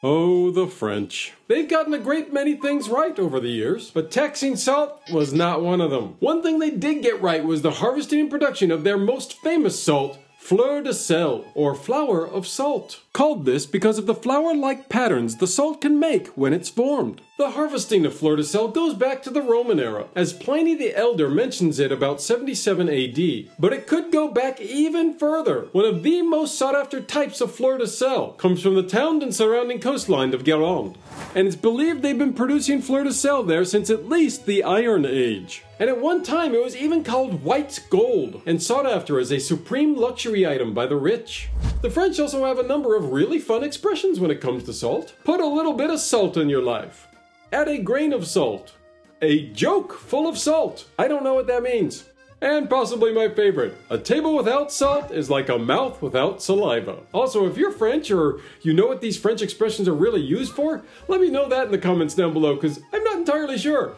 Oh, the French. They've gotten a great many things right over the years, but taxing salt was not one of them. One thing they did get right was the harvesting and production of their most famous salt, fleur de sel, or flower of salt. Called this because of the flower like patterns the salt can make when it's formed. The harvesting of fleur de sel goes back to the Roman era, as Pliny the Elder mentions it about 77 AD, but it could go back even further. One of the most sought after types of fleur de sel comes from the town and surrounding coastline of Guérande, and it's believed they've been producing fleur de sel there since at least the Iron Age. And at one time it was even called white gold and sought after as a supreme luxury item by the rich. The French also have a number of really fun expressions when it comes to salt. Put a little bit of salt in your life. Add a grain of salt. A joke full of salt. I don't know what that means. And possibly my favorite, a table without salt is like a mouth without saliva. Also, if you're French or you know what these French expressions are really used for, let me know that in the comments down below because I'm not entirely sure.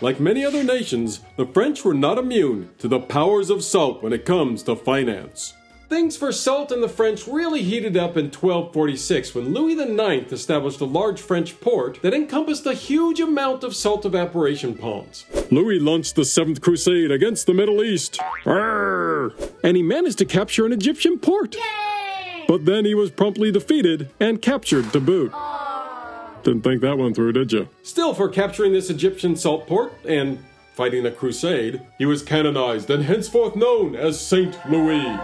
Like many other nations, the French were not immune to the powers of salt when it comes to finance. Things for salt and the French really heated up in 1246 when Louis IX established a large French port that encompassed a huge amount of salt evaporation ponds. Louis launched the Seventh Crusade against the Middle East. Arrgh! And he managed to capture an Egyptian port. But then he was promptly defeated and captured to boot. Didn't think that one through, did you? Still, for capturing this Egyptian salt port and fighting a crusade, he was canonized and henceforth known as Saint Louis.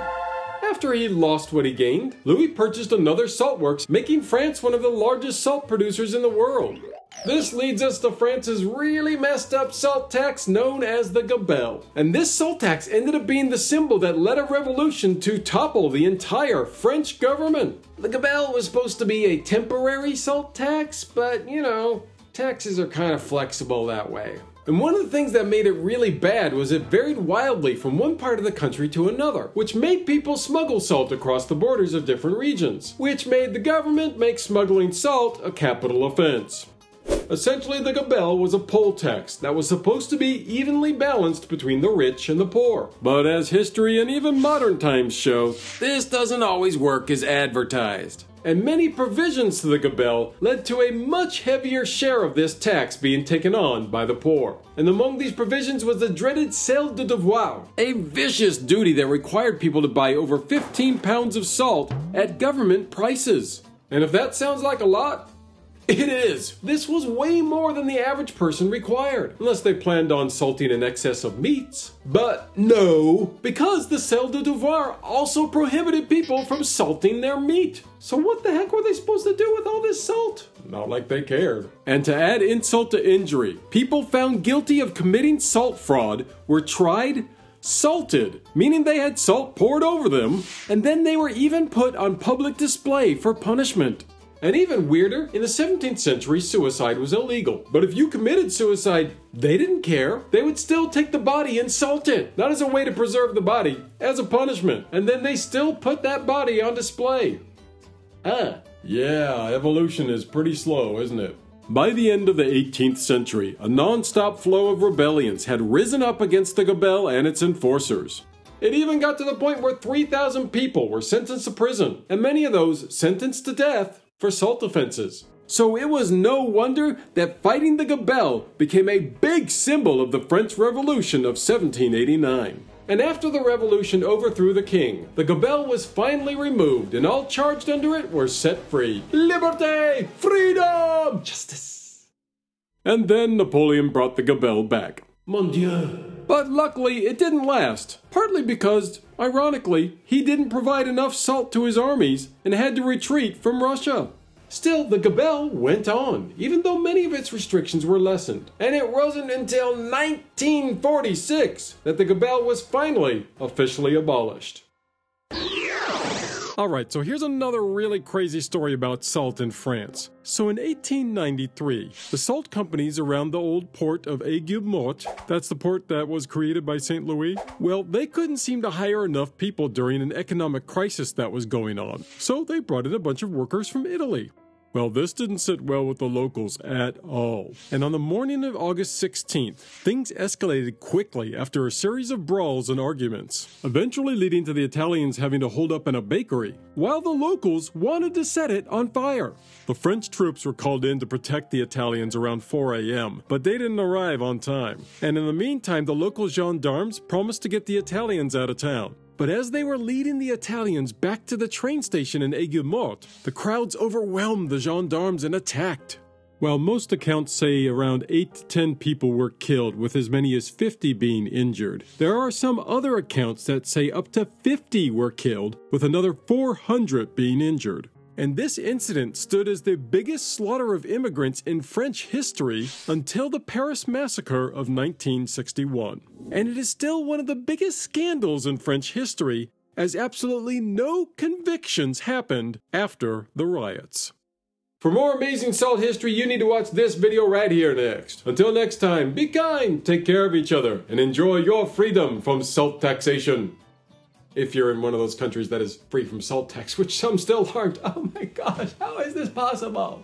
After he lost what he gained, Louis purchased another salt works, making France one of the largest salt producers in the world. This leads us to France's really messed up salt tax known as the gabelle. And this salt tax ended up being the symbol that led a revolution to topple the entire French government. The gabelle was supposed to be a temporary salt tax, but you know, taxes are kind of flexible that way. And one of the things that made it really bad was it varied wildly from one part of the country to another, which made people smuggle salt across the borders of different regions, which made the government make smuggling salt a capital offense. Essentially, the gabelle was a poll tax that was supposed to be evenly balanced between the rich and the poor. But as history and even modern times show, this doesn't always work as advertised. And many provisions to the gabelle led to a much heavier share of this tax being taken on by the poor. And among these provisions was the dreaded sel de devoir, a vicious duty that required people to buy over 15 pounds of salt at government prices. And if that sounds like a lot, it is. This was way more than the average person required, unless they planned on salting in excess of meats. But no, because the sel de devoir also prohibited people from salting their meat. So what the heck were they supposed to do with all this salt? Not like they cared. And to add insult to injury, people found guilty of committing salt fraud were tried salted, meaning they had salt poured over them, and then they were even put on public display for punishment. And even weirder, in the 17th century, suicide was illegal. But if you committed suicide, they didn't care. They would still take the body and salt it, not as a way to preserve the body, as a punishment. And then they still put that body on display. Ah, yeah, evolution is pretty slow, isn't it? By the end of the 18th century, a non stop flow of rebellions had risen up against the Gabelle and its enforcers. It even got to the point where 3,000 people were sentenced to prison, and many of those sentenced to death for salt offenses. So it was no wonder that fighting the Gabelle became a big symbol of the French Revolution of 1789. And after the revolution overthrew the king, the Gabelle was finally removed and all charged under it were set free. Liberté! Freedom! Justice! And then Napoleon brought the Gabelle back. Mon Dieu! But luckily, it didn't last. Partly because, ironically, he didn't provide enough salt to his armies and had to retreat from Russia. Still, the Gabelle went on, even though many of its restrictions were lessened. And it wasn't until 1946 that the Gabelle was finally officially abolished. Alright, so here's another really crazy story about salt in France. So in 1893, the salt companies around the old port of Aigues-Mortes, that's the port that was created by St. Louis, well, they couldn't seem to hire enough people during an economic crisis that was going on. So they brought in a bunch of workers from Italy. Well, this didn't sit well with the locals at all. And on the morning of August 16th, things escalated quickly after a series of brawls and arguments, eventually leading to the Italians having to hold up in a bakery, while the locals wanted to set it on fire. The French troops were called in to protect the Italians around 4 a.m., but they didn't arrive on time. And in the meantime, the local gendarmes promised to get the Italians out of town. But as they were leading the Italians back to the train station in Aigues Mortes, the crowds overwhelmed the gendarmes and attacked. While most accounts say around 8 to 10 people were killed, with as many as 50 being injured, there are some other accounts that say up to 50 were killed, with another 400 being injured. And this incident stood as the biggest slaughter of immigrants in French history until the Paris Massacre of 1961. And it is still one of the biggest scandals in French history, as absolutely no convictions happened after the riots. For more amazing salt history, you need to watch this video right here next. Until next time, be kind, take care of each other, and enjoy your freedom from salt taxation if you're in one of those countries that is free from salt tax, which some still aren't. Oh my gosh, how is this possible?